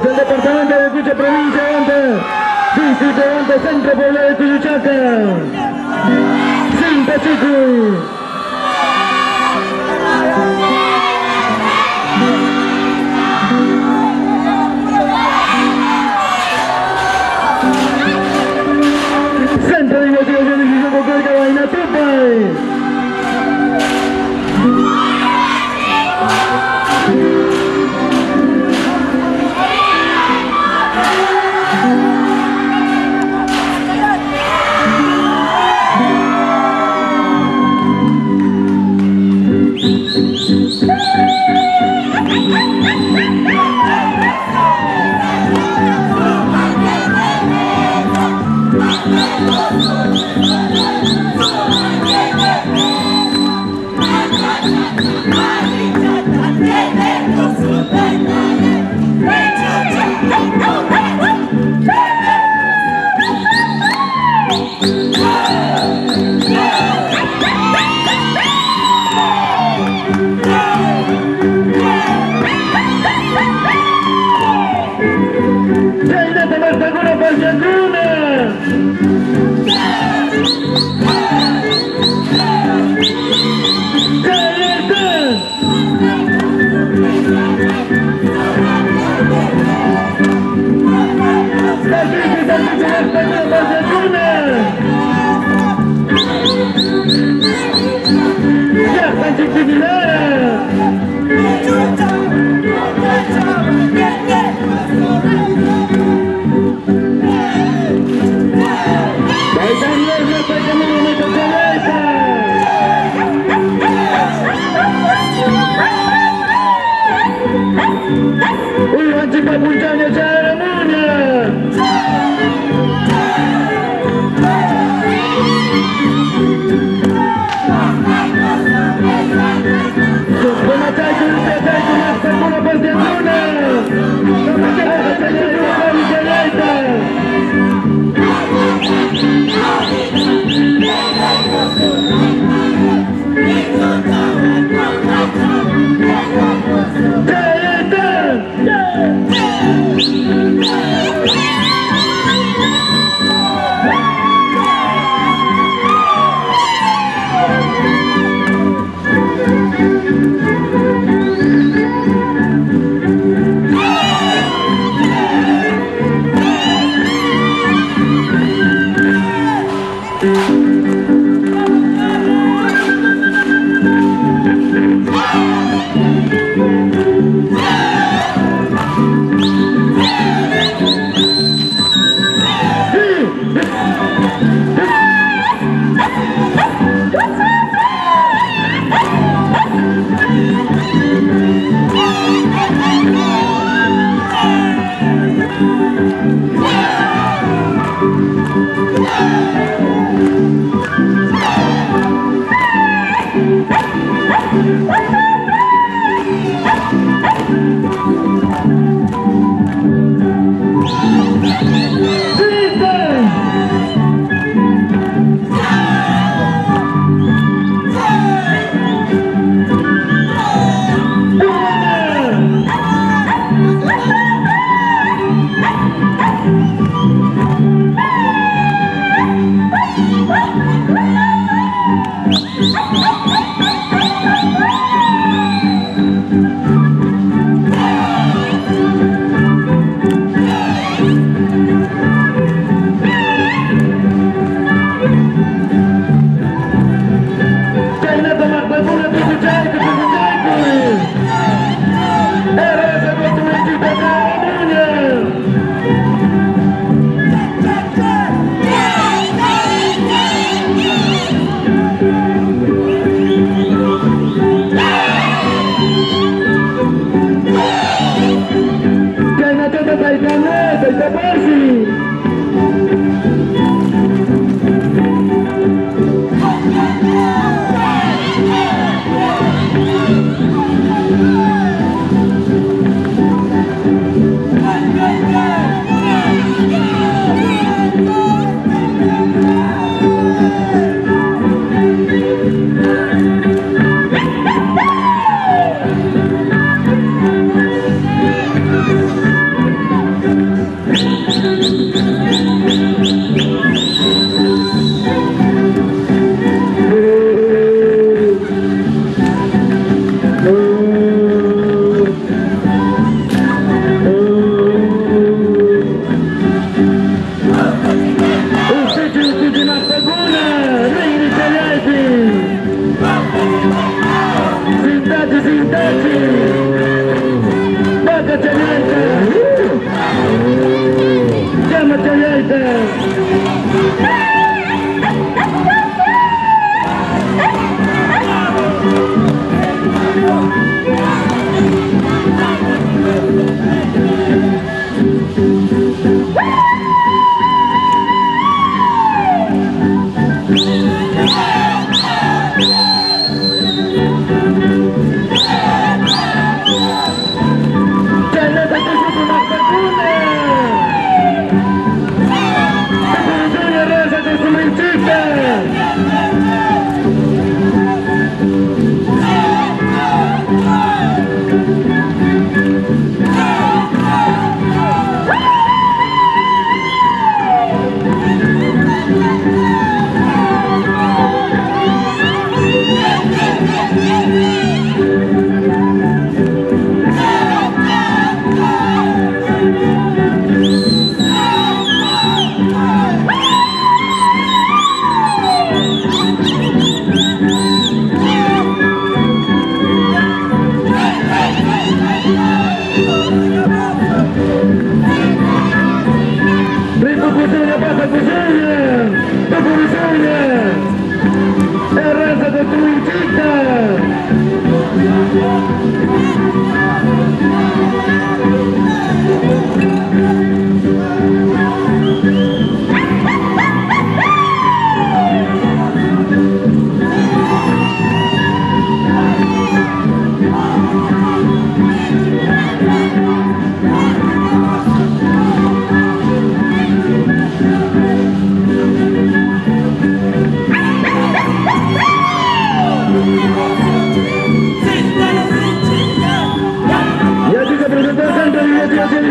Andes, el departamento de Cuche, provincia de distrito centro poblado de Cuyuchaca, Santa Chico. Reina Ezenler ve Bedemen Woo-hoo! de Dios, el